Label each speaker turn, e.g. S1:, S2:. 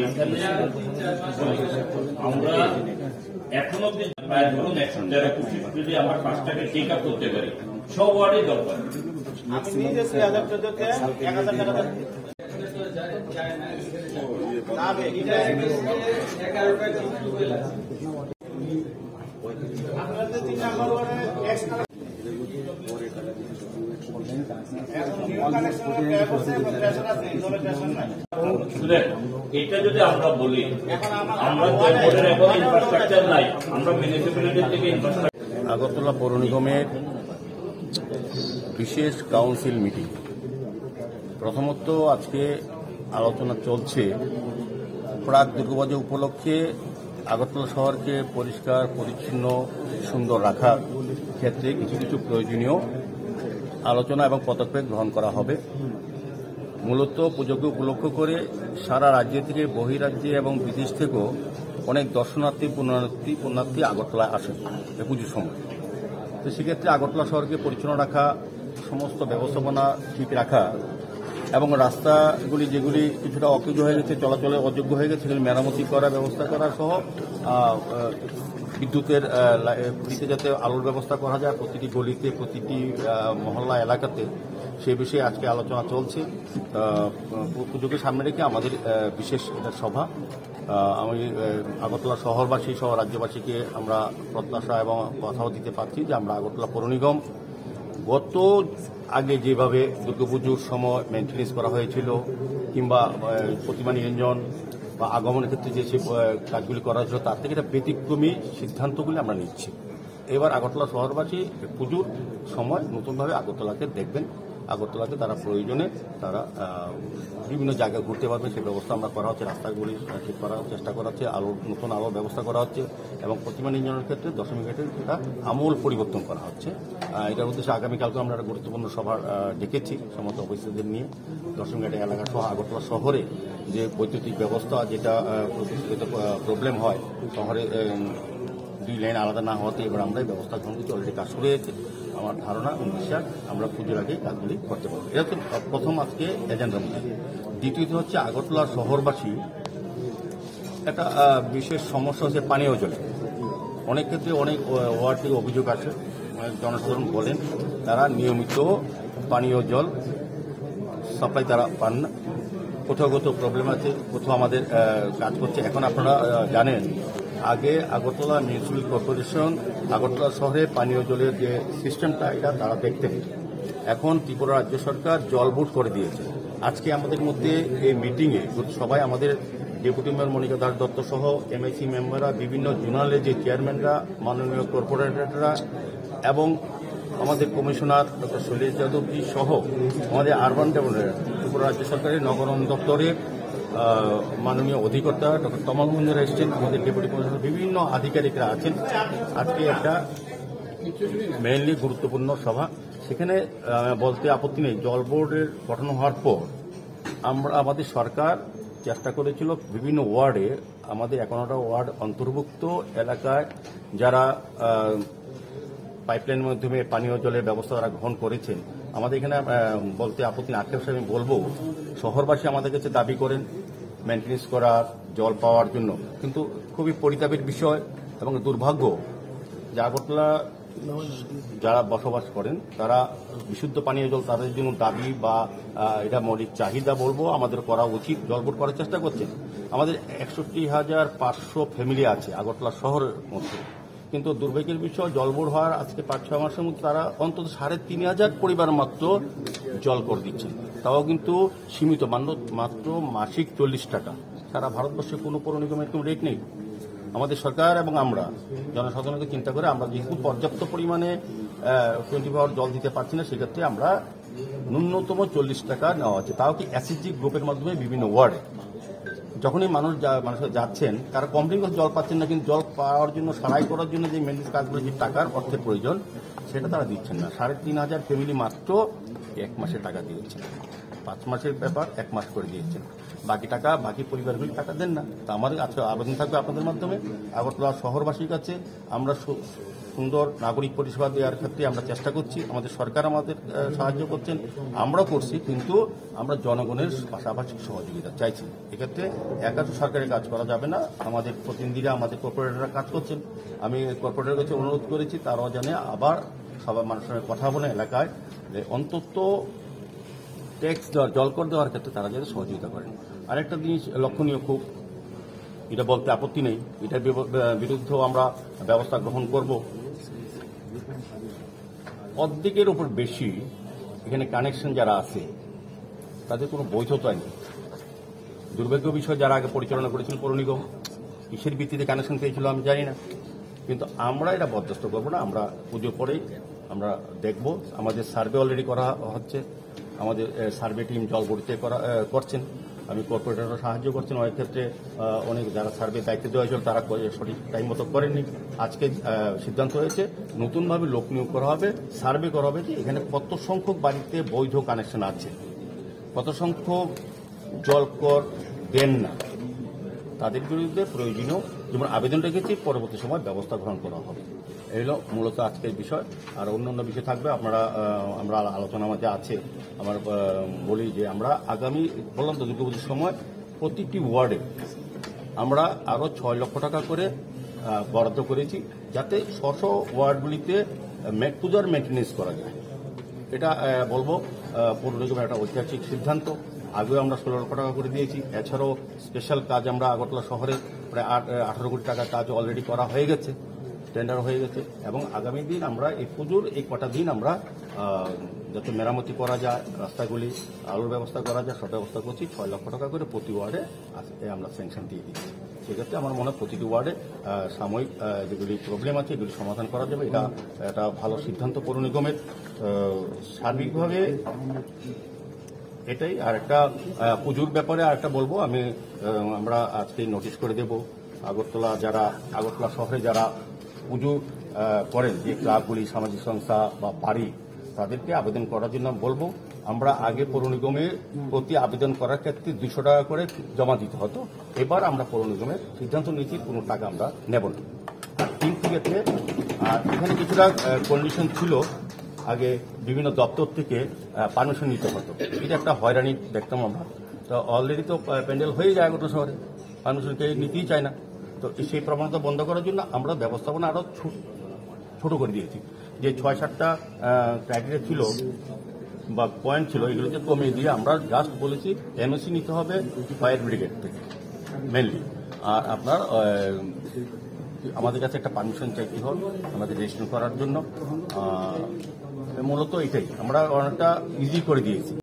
S1: এখানে আমরা এখন অব্দি ধরুন একশো তেরো কোটি যদি আমার পাঁচটাকে টেক আপ করতে পারি, সব ওয়ার্ডে দরকার।
S2: আপনাদের তিন নাম্বার ওয়ার্ডে
S1: এটা যদি আমরা বলি, আমরা এখন ইনফ্রাস্ট্রাকচার নাই, আমরা থেকে
S3: আগরতলা পৌর নিগমের বিশেষ কাউন্সিল মিটিং প্রথমত আজকে আলোচনা চলছে প্রাক দুর্গাপূজা উপলক্ষে আগরতলা শহরকে পরিষ্কার, পরিচ্ছন্ন, সুন্দর রাখার ক্ষেত্রে কিছু কিছু প্রয়োজনীয় আলোচনা এবং পদক্ষেপ গ্রহণ করা হবে। মূলত পুজোকে উপলক্ষ করে সারা রাজ্য থেকে বহিরাজ্যে এবং বিদেশ থেকেও অনেক দর্শনার্থী, পুণ্যার্থী পুণ্যার্থী আগরতলায় আসেন এই পুজোর সময়। তো সেক্ষেত্রে আগরতলা শহরকে পরিচ্ছন্ন রাখা, সমস্ত ব্যবস্থাপনা ঠিক রাখা এবং রাস্তাগুলি যেগুলি কিছুটা অকেজ হয়ে গেছে, চলাচলে অযোগ্য হয়ে গেছে, সেগুলি মেরামতি করার ব্যবস্থা করা সহ বিদ্যুতের দিতে যাতে আলোর ব্যবস্থা করা যায়, প্রতিটি গলিতে, প্রতিটি মহল্লা, এলাকাতে সে বিষয়ে আজকে আলোচনা চলছে। পুজোকে সামনে রেখে আমাদের বিশেষ এটা সভা। আমি আগরতলা শহরবাসী সহ রাজ্যবাসীকে আমরা প্রত্যাশা এবং কথাও দিতে পারছি যে আমরা আগরতলা পৌর নিগম গত আগে যেভাবে দুর্গাপুজোর সময় মেনটেন্স করা হয়েছিল, কিংবা প্রতিমা নিরঞ্জন বা আগমনের ক্ষেত্রে যে কাজগুলি করা হয়েছিল, তার থেকে একটা ব্যতিক্রমী সিদ্ধান্তগুলি আমরা নিচ্ছি। এবার আগরতলা শহরবাসী, পুজোর সময় নতুনভাবে আগরতলাকে দেখবেন। আগরতলাকে তারা প্রয়োজনে তারা বিভিন্ন জায়গায় ঘুরতে পারবে। সেই ব্যবস্থা আমরা করা হচ্ছে রাস্তাগুলি ঠিক করার চেষ্টা করা হচ্ছে, আলো, নতুন আলোর ব্যবস্থা করা হচ্ছে এবং প্রতিমা নির্মাণের ক্ষেত্রে দশমী ঘাটের এটা আমূল পরিবর্তন করা হচ্ছে। এটার উদ্দেশ্যে আগামীকালকে আমরা একটা গুরুত্বপূর্ণ সভা ডেকেছি সমস্ত অফিসারদের নিয়ে। দশমী ঘাটের এলাকা সহ আগরতলা শহরে যে বৈদ্যুতিক ব্যবস্থা যেটা প্রবলেম হয়, শহরে দুই লাইন আলাদা না হওয়াতে এবার আমরা এই ব্যবস্থা গ্রহণ করছি। অলরেডি কাজ শুরু হয়েছে। আমার ধারণা এবং বিশ্বাস, আমরা পুজোর আগে কাজগুলি করতে পারব। এটা তো প্রথম আজকে এজেন্ডার মধ্যে। দ্বিতীয়ত হচ্ছে আগরতলা শহরবাসী একটা বিশেষ সমস্যা হচ্ছে পানীয় জলে। অনেক ক্ষেত্রে অনেক ওয়ার্ড অভিযোগ আছে অনেক জনসাধারণ বলেন, তারা নিয়মিত পানীয় জল সাপ্লাই তারা পান না। কোথাও কোথাও প্রবলেম আছে, কোথাও আমাদের কাজ করছে। এখন আপনারা জানেন আগে আগরতলা মিউনিসিপ্যাল কর্পোরেশন, আগরতলা শহরে পানীয় জলের যে সিস্টেমটা, এটা তারা দেখতে এখন ত্রিপুরা রাজ্য সরকার জল বোর্ড করে দিয়েছে। আজকে আমাদের মধ্যে এই মিটিংয়ে সবাই আমাদের ডেপুটি মেয়র মনিকা দাস দত্ত সহ এমআইসি মেম্বাররা, বিভিন্ন জোনালের যে চেয়ারম্যানরা, মাননীয় কর্পোরেটররা এবং আমাদের কমিশনার ডক্টর শৈলেশ যাদবজি সহ আমাদের আরবান ডেভেলপমেন্ট ত্রিপুরা রাজ্য সরকারের নগরম দপ্তরের মাননীয় অধিকর্তা ডক্টর তমাল মঞ্জুর এসছেন, আমাদের ডেপুটি কমিশনার, বিভিন্ন আধিকারিকরা আছেন। আজকে একটা মেইনলি গুরুত্বপূর্ণ সভা। সেখানে বলতে আপত্তি নেই, জল বোর্ডের গঠন হওয়ার পর আমরা, আমাদের সরকার চেষ্টা করেছিল বিভিন্ন ওয়ার্ডে, আমাদের এগারোটা ওয়ার্ড অন্তর্ভুক্ত এলাকায় যারা পাইপলাইনের মাধ্যমে পানীয় জলের ব্যবস্থা তারা গ্রহণ করেছেন। আমাদের এখানে বলতে আপত্তি আক্ষেপ আমি বলব, শহরবাসী আমাদের কাছে দাবি করেন মেনটেন্স করার, জল পাওয়ার জন্য। কিন্তু খুবই পরিতাপের বিষয় এবং দুর্ভাগ্য যে আগরতলা যারা বসবাস করেন, তারা বিশুদ্ধ পানীয় জল তাদের জন্য দাবি বা এটা মৌলিক চাহিদা বলব, আমাদের করা উচিত, জলবোট করার চেষ্টা করছেন আমাদের একষট্টি হাজার পাঁচশো ফ্যামিলি আছে আগরতলা শহরের মধ্যে। কিন্তু দুর্ভাগ্যের বিষয় জলবোর হওয়ার আজকে পাঁচ ছয় মাসের মধ্যে তারা অন্তত সাড়ে তিন হাজার পরিবার মাত্র জল করে দিচ্ছে তাও কিন্তু সীমিত মাত্র মাসিক চল্লিশ টাকা। সারা ভারতবর্ষে কোনো পৌর নিগমের কোনো রেট নেই। আমাদের সরকার এবং আমরা, জনসাধারণকে চিন্তা করে আমরা যেহেতু পর্যাপ্ত পরিমাণে টোয়েন্টি আওয়ার জল দিতে পারছি না, সেক্ষেত্রে আমরা ন্যূনতম চল্লিশ টাকা নেওয়া হচ্ছে। তাও কি এসএসজি গ্রুপের মাধ্যমে বিভিন্ন ওয়ার্ডে যখনই মানুষ মানুষ যাচ্ছেন, তারা কমপ্লেন করে জল পাচ্ছেন না, কিন্তু জল পাওয়ার জন্য, সারাই করার জন্য যে মেনটেন্স কাজগুলো, যে টাকার অর্থের প্রয়োজন, সেটা তারা দিচ্ছেন না। সাড়ে তিন হাজার ফ্যামিলি মাত্র এক মাসে টাকা দিয়েছেন পাঁচ মাসের ব্যাপার, এক মাস করে দিয়েছেন বাকি টাকা, বাকি পরিবারগুলি টাকা দেন না। তা আমাদের আজকে আবেদন থাকবে আপনাদের মাধ্যমে। আগরতলা শহরবাসীর কাছে আমরা সুন্দর নাগরিক পরিষেবা দেওয়ার ক্ষেত্রে আমরা চেষ্টা করছি। আমাদের সরকার আমাদের সাহায্য করছেন। আমরাও করছি, কিন্তু আমরা জনগণের পাশাপাশি সহযোগিতা চাইছি। এক্ষেত্রে একা তো সরকারের কাজ করা যাবে না। আমাদের প্রতিনিধিরা, আমাদের কর্পোরেটররা কাজ করছেন। আমি কর্পোরেটরের কাছে অনুরোধ করেছি, তারাও জানে আবার সবার মানুষের কথা বলে এলাকায় যে অন্তত ট্যাক্স দেওয়ার জলকর দেওয়ার ক্ষেত্রে তারা যাতে সহযোগিতা করেন। আরেকটা জিনিস লক্ষণীয় খুব, এটা বলতে আপত্তি নেই, এটার বিরুদ্ধেও আমরা ব্যবস্থা গ্রহণ করব। অর্ধেকের উপর বেশি এখানে কানেকশন যারা আছে, তাদের কোনো বৈধতা নেই। দুর্ভাগ্য বিষয় যারা আগে পরিচালনা করেছিল পৌর নিগম, কিসের ভিত্তিতে কানেকশন পেয়েছিল আমি জানি না। কিন্তু আমরা এটা বরদাস্ত করব না, আমরা পুজো পরেই আমরা দেখব। আমাদের সার্ভে অলরেডি করা হচ্ছে। আমাদের সার্ভে টিম জলবড়িতে করা করছেন। আমি কর্পোরেটররা সাহায্য করছেন। অনেক ক্ষেত্রে অনেক যারা সার্ভে দায়িত্ব দেওয়া হয়েছিল, তারা করে- সঠিক টাইম মতো করেননি। আজকে সিদ্ধান্ত হয়েছে, নতুনভাবে লোক নিয়োগ করা হবে সার্ভে করা হবে যে এখানে কত সংখ্যক বাড়িতে বৈধ কানেকশন আছে। কত সংখ্যক জলকর দেন না। তাদের বিরুদ্ধে প্রয়োজনীয় যেমন আবেদন রেখেছি, পরবর্তী সময় ব্যবস্থা গ্রহণ করা হবে। এই হলো মূলত আজকের বিষয়। আর অন্য অন্য বিষয় থাকবে, আপনারা আমরা আলোচনা মধ্যে আছে। আমার বলি যে আমরা আগামী বললাম তো দুর্গাপুজোর সময় প্রতিটি ওয়ার্ডে আমরা আরও ছয় লক্ষ টাকা করে বরাদ্দ করেছি যাতে স্ব ওয়ার্ডগুলিতে পূজার মেনটেন্যান্স করা যায়। এটা বলব পৌর নিগমের একটা ঐতিহাসিক সিদ্ধান্ত। আগেও আমরা ষোলো লক্ষ টাকা করে দিয়েছি। এছাড়াও স্পেশাল কাজ আমরা আগরতলা শহরে প্রায় আট, আঠারো কোটি টাকা কাজ অলরেডি করা হয়ে গেছে। টেন্ডার হয়ে গেছে এবং আগামী দিন আমরা এই পুজোর এই কটা দিন আমরা যাতে মেরামতি করা যায়, রাস্তাগুলি, আলোর ব্যবস্থা করা যায়, সব ব্যবস্থা করছি, ছয় লক্ষ টাকা করে প্রতি ওয়ার্ডে আমরা স্যাংশন দিয়ে দিচ্ছি। সেক্ষেত্রে আমার মনে হয় প্রতিটি ওয়ার্ডে সাময়িক যেগুলি প্রবলেম আছে, এগুলি সমাধান করা যাবে। এটা একটা ভালো সিদ্ধান্ত পৌর নিগমের সার্বিকভাবে এটাই। আর একটা পুজোর ব্যাপারে আর একটা বলব, আমি আমরা আজকে নোটিশ করে দেব। আগরতলা যারা, আগরতলা শহরে যারা পুজো করেন যে ক্লাবগুলি, সামাজিক সংস্থা বা বাড়ি তাদেরকে আবেদন করার জন্য বলব, আমরা আগে পৌর নিগমের প্রতি আবেদন করার ক্ষেত্রে দুশো টাকা করে জমা দিতে হতো। এবার আমরা পৌর নিগমের সিদ্ধান্ত নিয়েছি, কোনো টাকা আমরা নেব না। আর তিন থেকে আর এখানে কিছুটা কন্ডিশন ছিল, আগে বিভিন্ন দপ্তর থেকে পারমিশন নিতে হতো। এটা একটা হয়রানি দেখতাম আমরা। তো অলরেডি তো প্যান্ডেল হয়ে যায় গোটা শহরে। পারমিশন কেউ নিতেই চায় না। তো সেই প্রবণতা বন্ধ করার জন্য আমরা ব্যবস্থাপনা আরও ছোট করে দিয়েছি। যে ছয় সাতটা ক্রাইটেরিয়া ছিল বা পয়েন্ট ছিল, এগুলোকে কমিয়ে দিয়ে আমরা জাস্ট বলেছি এনওসি নিতে হবে ফায়ার ব্রিগেড থেকে মেনলি আর আপনার আমাদের কাছে একটা পারমিশন চাইতে হবে, আমাদের রেজিস্ট্রেশন করার জন্য। মূলত এটাই। আমরা অনেকটা ইজি করে দিয়েছি।